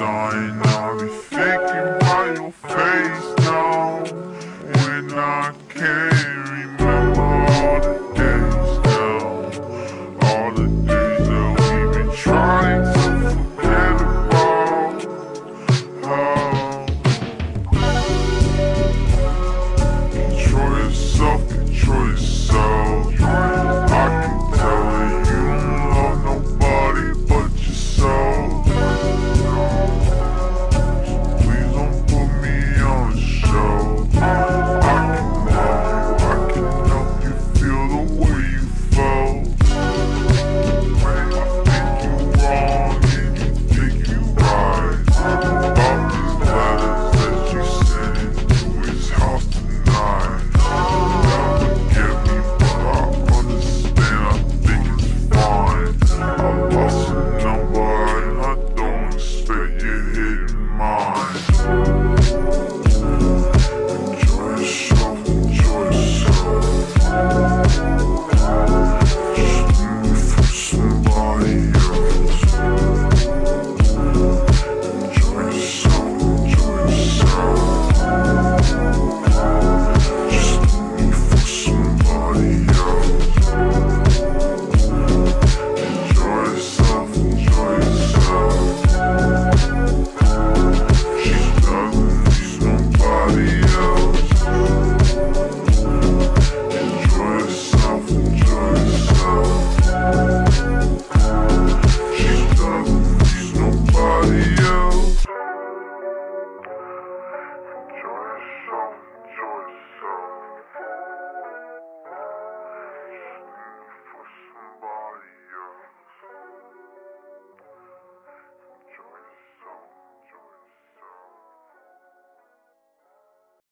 lying. I be thinking about your face now. When I can't remember all the days.